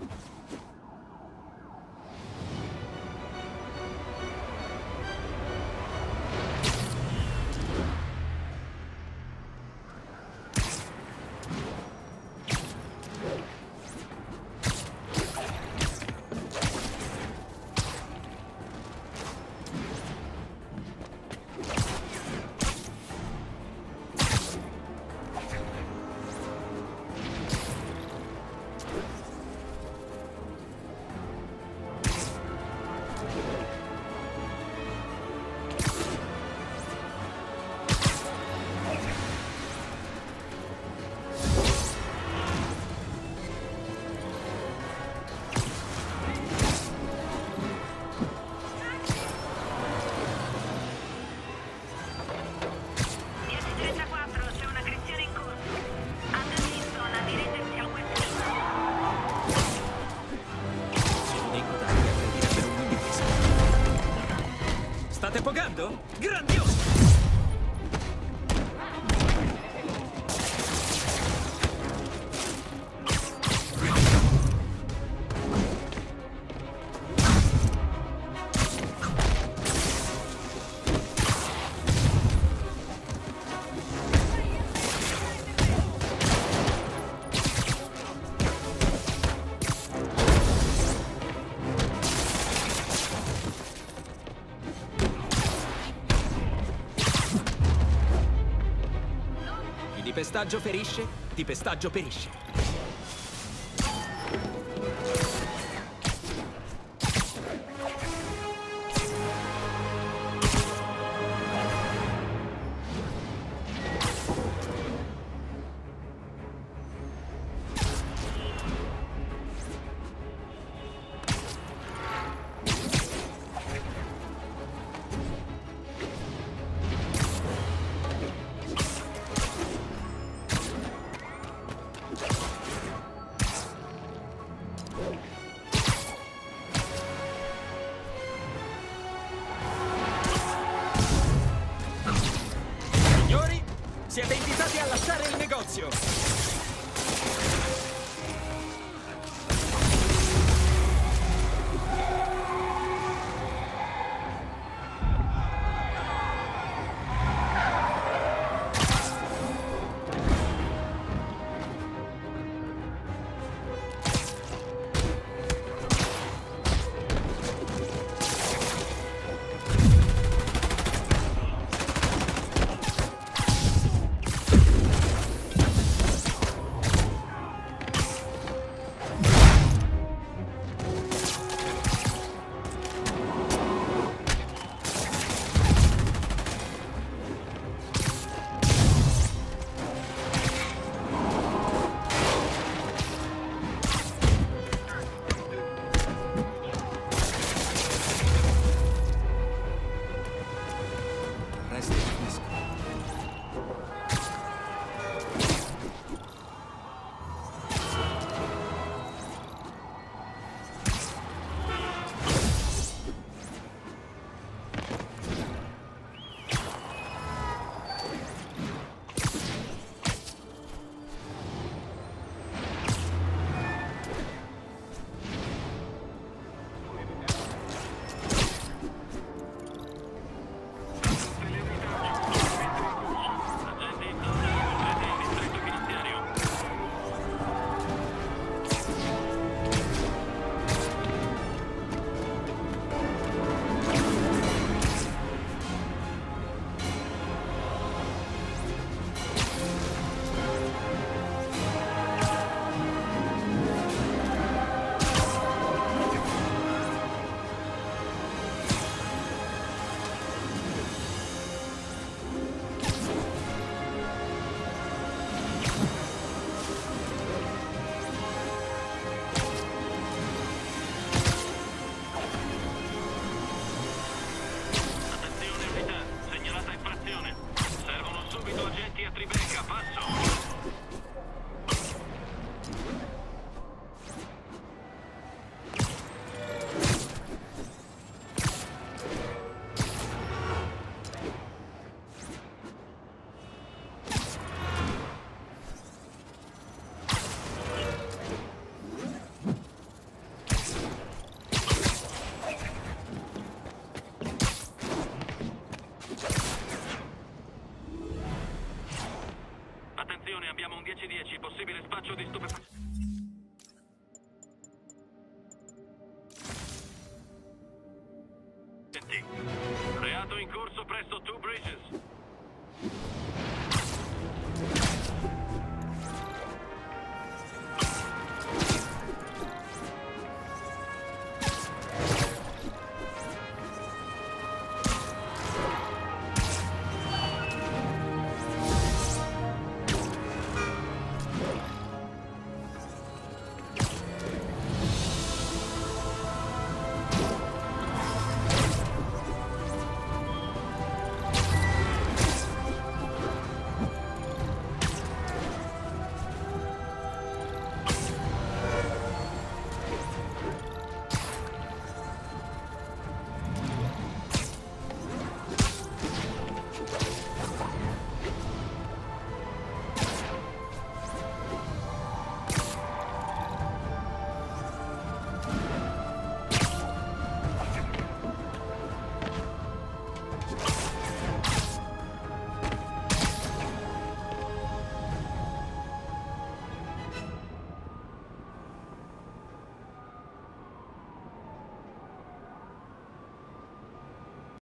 you Pogando? Grandioso! Pestaggio ferisce, di pestaggio perisce. Siete invitati a lasciare il negozio! possibile spaccio di stupefacenti. Reato in corso presso Two Bridges.